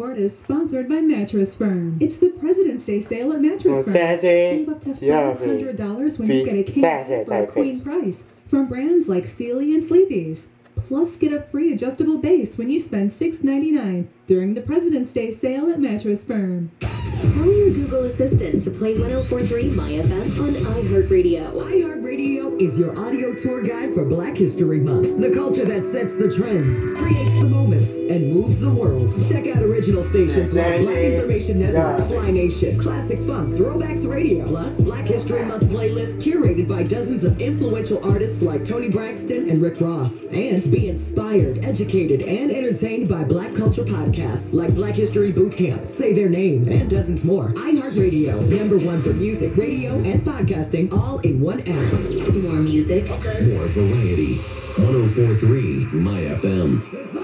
report is sponsored by Mattress Firm. It's the President's Day sale at Mattress Firm. Save up to $500 when you get a king or a queen price from brands like Sealy and Sleepy's. Plus, get a free adjustable base when you spend $6.99 during the President's Day sale at Mattress Firm. Tell your Google Assistant to play 1043 My FM on iHeartRadio. iHeartRadio is your audio tour guide for Black History Month. The culture that sets the trends, creates the moments, and moves the world. Check out original stations like Black Information Network, Fly Nation, Classic Funk, Throwbacks Radio, plus Black History Month playlists curated by dozens of influential artists like Toni Braxton and Rick Ross. And be inspired, educated, and entertained by Black culture podcasts like Black History Boot Camp, Say Their Name, and dozens more. iHeartRadio, number one for music, radio, and podcasting, all in one app. More music, More variety. 1043 My FM.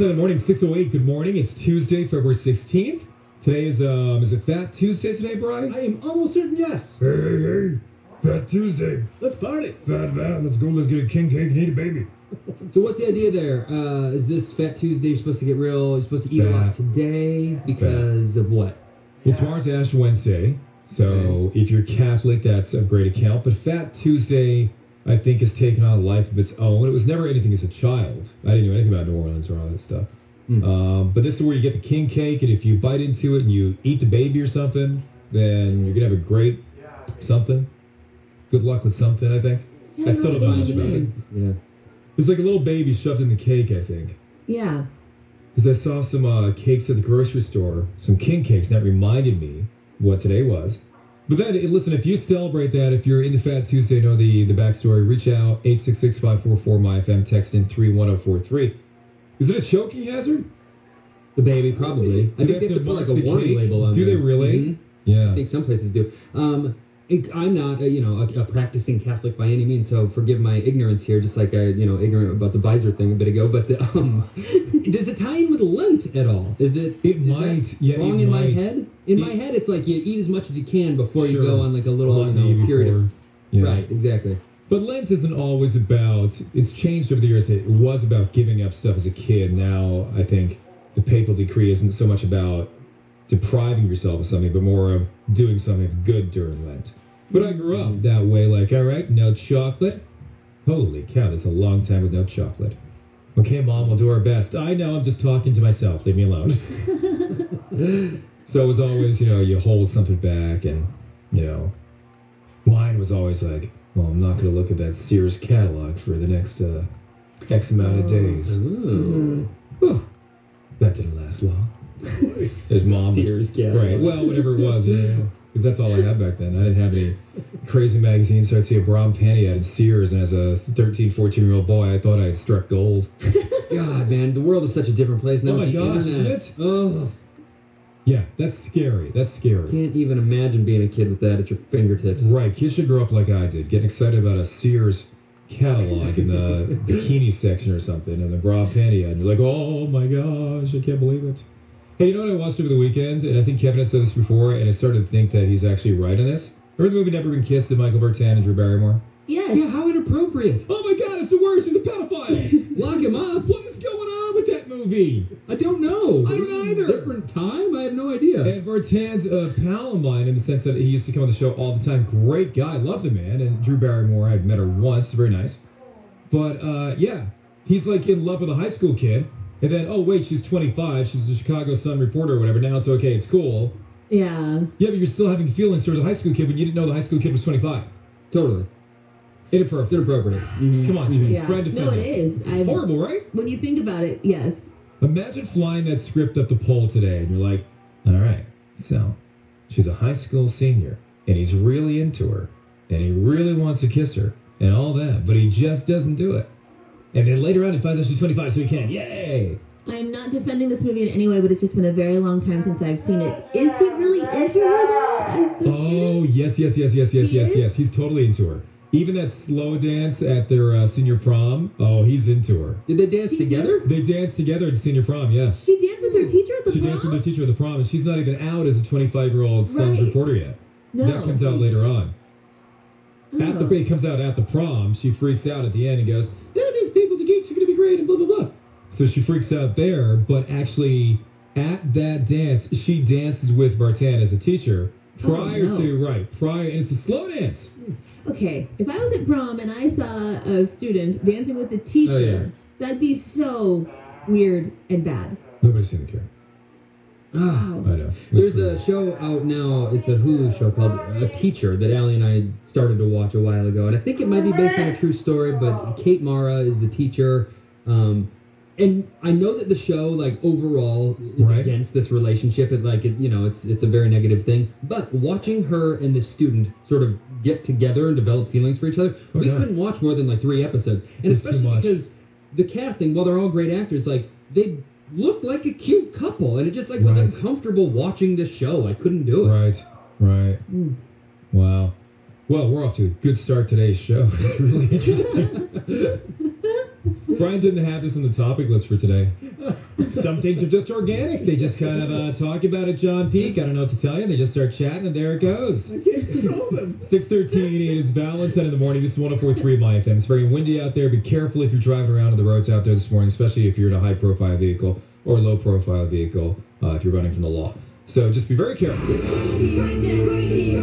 7 morning, 6.08. Good morning. It's Tuesday, February 16th. Today is, um, is it Fat Tuesday today, Brian? I am almost certain yes. Hey, hey. Fat Tuesday. Let's party. Fat, fat. Let's go. Let's get a king cake and eat a baby. so what's the idea there? Uh, is this Fat Tuesday? You're supposed to get real. You're supposed to eat fat. a lot today because fat. of what? Well, tomorrow's Ash Wednesday. So okay. if you're Catholic, that's a great account. But Fat Tuesday I think, has taken on a life of its own. It was never anything as a child. I didn't know anything about New Orleans or all that stuff. Hmm. Um, but this is where you get the king cake, and if you bite into it and you eat the baby or something, then you're gonna have a great something. Good luck with something, I think. I still don't know much about it. Yeah. There's like a little baby shoved in the cake, I think. yeah. Because I saw some uh, cakes at the grocery store, some king cakes, and that reminded me what today was. But then, listen, if you celebrate that, if you're into Fat Tuesday, know the, the backstory, reach out 866-544-MyFM, text in 31043. Is it a choking hazard? The baby, probably. I think they have to put like a warning label on Do there. they really? Mhm. Yeah. I think some places do. Um, I'm not, a, you know, a, a practicing Catholic by any means, so forgive my ignorance here. Just like I, you know, ignorant about the visor thing a bit ago. But the, um, does it tie in with Lent at all? Is it? It is might, yeah, Wrong it in might. my head. In my head, it's like you eat as much as you can before you go on like a little, you know, period. Of, yeah. Right. Exactly. But Lent isn't always about. It's changed over the years. It was about giving up stuff as a kid. Now I think the papal decree isn't so much about depriving yourself of something, but more of doing something good during Lent. But I grew up that way. Like, all right, no chocolate. Holy cow, that's a long time without chocolate. Okay, mom, we'll do our best. I know, I'm just talking to myself. Leave me alone. so it was always, you know, you hold something back, and you know, mine was always like, well, I'm not going to look at that Sears catalog for the next uh, X amount of days. Ooh. Oh, that didn't last long. His mom. Sears. Right. Well, whatever it was. Yeah. Because that's all I had back then. I didn't have any crazy magazines. So I'd see a bra and panty ad at Sears, and as a 13, 14 year old boy, I thought I had struck gold. God, man, the world is such a different place now. Oh my gosh, isn't it? Oh, Yeah, that's scary. That's scary. can't even imagine being a kid with that at your fingertips. Right. Kids should grow up like I did, getting excited about a Sears catalog in the bikini section or something, and the bra and panty ad. And you're like, oh my gosh, I can't believe it. Hey, you know what I watched over the weekend? And I think Kevin has said this before, and I started to think that he's actually right on this. Remember the movie Never Been Kissed with Michael Vartan and Drew Barrymore? Yes. Yeah, how inappropriate. Oh my god, it's the worst. He's a pedophile. Lock him up. what is going on with that movie? I don't know. I don't either. Different time? I have no idea. And Vartan's a pal of mine in the sense that he used to come on the show all the time. Great guy, love the man. And Drew Barrymore, I've met her once, very nice. But uh, yeah, he's like in love with a high school kid. And then, oh wait, she's 25. She's a Chicago Sun reporter or whatever. Now it's okay, it's cool. Yeah. Yeah, but you're still having feelings towards a high school kid when you didn't know the high school kid was 25. Totally. Inappropriate. Inappropriate. Mhm. Come on, Jay. Yeah. Try and defend No, it it. is. I, Horrible, right? when you think about it, yes. Imagine flying that script up the pole today, and you're like, all right, so she's a high school senior, and he's really into her, and he really wants to kiss her, and all that, but he just doesn't do it. And then later on, he finds out she's 25, so he can. Yay! I'm not defending this movie in any way, but it's just been a very long time since I've seen it. Is he really into her though? As the Oh, yes, yes, yes, yes, yes, He yes, is? yes. He's totally into her. Even that slow dance at their uh, senior prom, oh, he's into her. Did they dance She together? They danced together at senior prom, yeah. She danced with her teacher at the She prom? danced with her teacher at the prom, and she's not even out as a 25 year old Suns Right. reporter yet. No. That comes out later on. At Oh. the it comes out at the prom. She freaks out at the end and goes, "Yeah, these people, the geeks are gonna be great," and blah blah blah. So she freaks out there, but actually at that dance, she dances with Vartan as a teacher prior Oh, no. to right prior, and it's a slow dance. Okay, if I was at prom and I saw a student dancing with a teacher, Oh, yeah. that'd be so weird and bad. Nobody's seen the care. Ah. I know. There's pretty- a show out now. It's a Hulu show called A Teacher that Allie and I started to watch a while ago, and I think it might be based on a true story. But Kate Mara is the teacher, um, and I know that the show, like overall, is Right. against this relationship. It like it, you know, it's it's a very negative thing. But watching her and the student sort of get together and develop feelings for each other, Oh, we couldn't watch more than like three episodes, and It's especially because the casting, while they're all great actors, like they looked like a cute couple, and it just like was Right. uncomfortable watching this show. I couldn't do it. Right, right. Wow. Well, we're off to a good start today's show. It's really interesting. Brian didn't have this on the topic list for today. Some things are just organic. They just kind of uh, talk about it, John Peak. I don't know what to tell you. They just start chatting, and there it goes. I can't control them. 613 it is Valentine in the morning. This is 1043 My FM. It's very windy out there. Be careful if you're driving around on the roads out there this morning, especially if you're in a high profile vehicle or a low profile vehicle uh, if you're running from the law. So just be very careful.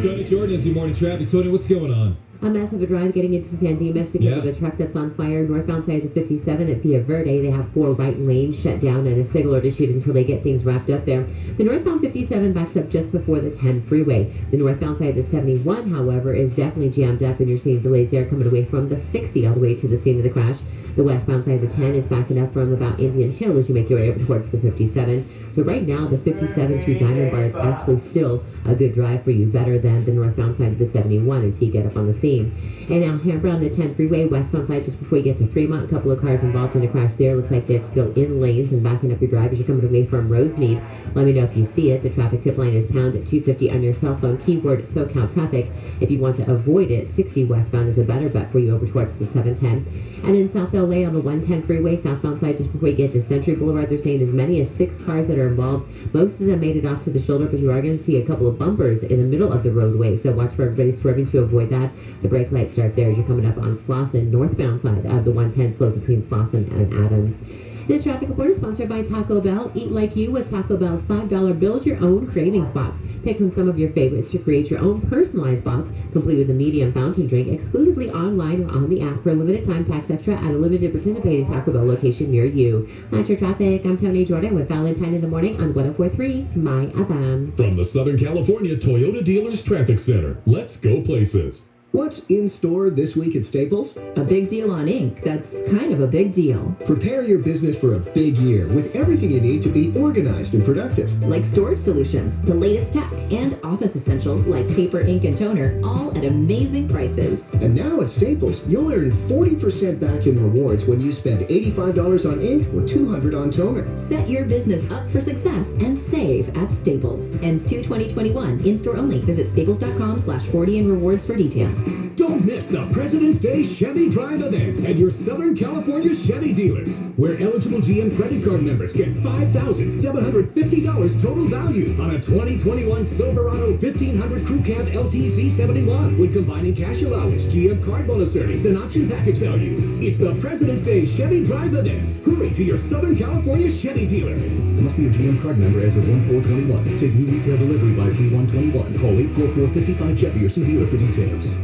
Tony Jordan is your morning traffic. Tony, what's going on? A mess of a drive getting into San Dimas because Yeah. of a truck that's on fire northbound side of the 57 at Via Verde. They have four right lanes shut down and a signal alert issued until they get things wrapped up there. The northbound 57 backs up just before the 10 freeway. The northbound side of the 71, however, is definitely jammed up and you're seeing delays there coming away from the 60 all the way to the scene of the crash. The westbound side of the 10 is backing up from about Indian Hill as you make your way over towards the 57. So right now, the 57 through Diamond Bar is actually still a good drive for you, better than the northbound side of the 71 until you get up on the scene. And now hamper on the 10 freeway, westbound side, just before you get to Fremont, a couple of cars involved in a crash there. Looks like it's still in lanes and backing up your drive as you're coming away from Rosemead. Let me know if you see it. The traffic tip line is pound at 250 on your cell phone, keyword SoCal traffic. If you want to avoid it, 60 westbound is a better bet for you over towards the 710. And in South LA on the 110 freeway, southbound side, just before you get to Century Boulevard, they're saying as many as six cars that are involved. Most of them made it off to the shoulder, but you are going to see a couple of bumpers in the middle of the roadway, so watch for everybody swerving to avoid that. The brake lights start there as you're coming up on Slauson, northbound side of the 110 slope between Slauson and Adams. This traffic report is sponsored by Taco Bell. Eat like you with Taco Bell's $5 Build Your Own Cravings Box. Pick from some of your favorites to create your own personalized box, complete with a medium fountain drink, exclusively online or on the app for a limited time tax extra at a limited participating Taco Bell location near you. That's your traffic. I'm Tony Jordan with Valentine in the Morning on 1043 My FM. From the Southern California Toyota Dealers Traffic Center, let's go places. What's in store this week at Staples? A big deal on ink. That's kind of a big deal. Prepare your business for a big year with everything you need to be organized and productive. Like storage solutions, the latest tech, and office essentials like paper, ink, and toner, all at amazing prices. And now at Staples, you'll earn 40% back in rewards when you spend $85 on ink or $200 on toner. Set your business up for success and save at Staples. Ends 2 2021. In-store only. Visit staples.com slash 40 in rewards for details. Yes. Don't miss the President's Day Chevy Drive event at your Southern California Chevy dealers, where eligible GM credit card members get $5,750 total value on a 2021 Silverado 1500 Crew Cab LTZ 71 with combining cash allowance, GM card bonus earnings, and option package value. It's the President's Day Chevy Drive event. Hurry to your Southern California Chevy dealer. Must be a GM card member as of 1-4-21. Take new retail delivery by 3-1-21. Call 844-55 Chevy or see dealer for details.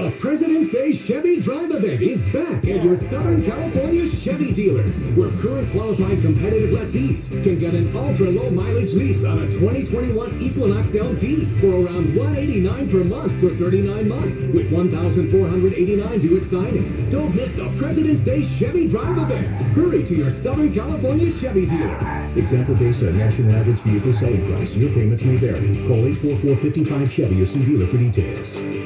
The President's Day Chevy Drive event is back at your Southern California Chevy dealers, where current qualified competitive lessees can get an ultra-low mileage lease on a 2021 Equinox LT for around 189 per month for 39 months, with 1,489 due at signing. Don't miss the President's Day Chevy Drive event. Hurry to your Southern California Chevy dealer. Example based on national average vehicle selling price. Your payments may vary. Call 844-55 Chevy or see dealer for details.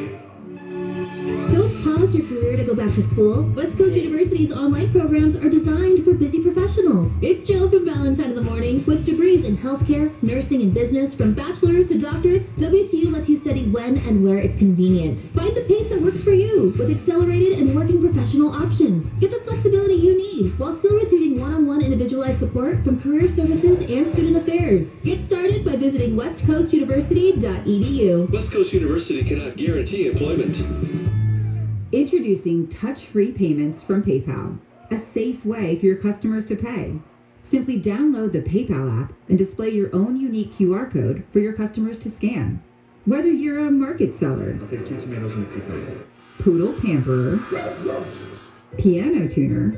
To school. West Coast University's online programs are designed for busy professionals. It's Jill from Valentine in the Morning. With degrees in healthcare, nursing, and business, from bachelor's to doctorates, WCU lets you study when and where it's convenient. Find the pace that works for you with accelerated and working professional options. Get the flexibility you need while still receiving one-on-one individualized support from career services and student affairs. Get started by visiting westcoastuniversity.edu. West Coast University cannot guarantee employment. Introducing touch-free payments from PayPal, a safe way for your customers to pay. Simply download the PayPal app and display your own unique QR code for your customers to scan. Whether you're a market seller, I'll take two tomatoes and a poodle pamperer, piano tuner,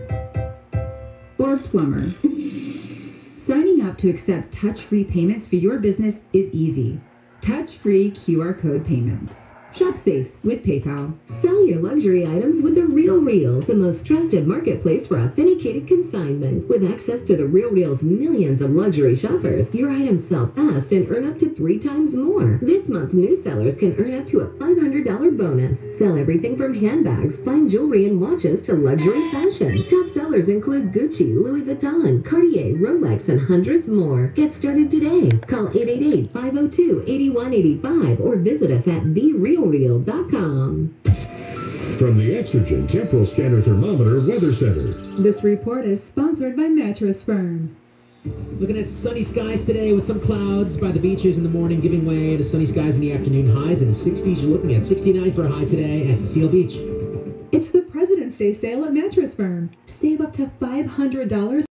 or plumber. Signing up to accept touch-free payments for your business is easy. Touch-free QR code payments. Shop safe with PayPal. Sell your luxury items with The Real Real, the most trusted marketplace for authenticated consignment. With access to The Real Real's millions of luxury shoppers, your items sell fast and earn up to three times more. This month, new sellers can earn up to a $500 bonus. Sell everything from handbags, fine jewelry, and watches to luxury fashion. Top sellers include Gucci, Louis Vuitton, Cartier, Rolex, and hundreds more. Get started today. Call 888-502-8185 or visit us at TheRealReal.com. From the Exergen Temporal Scanner Thermometer Weather Center. This report is sponsored by Mattress Firm. Looking at sunny skies today with some clouds by the beaches in the morning, giving way to sunny skies in the afternoon. Highs in the 60s. You're looking at 69 for a high today at Seal Beach. It's the President's Day sale at Mattress Firm. Save up to $500